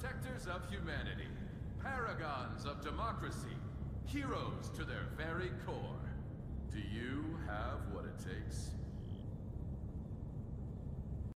Protectors of humanity, paragons of democracy, heroes to their very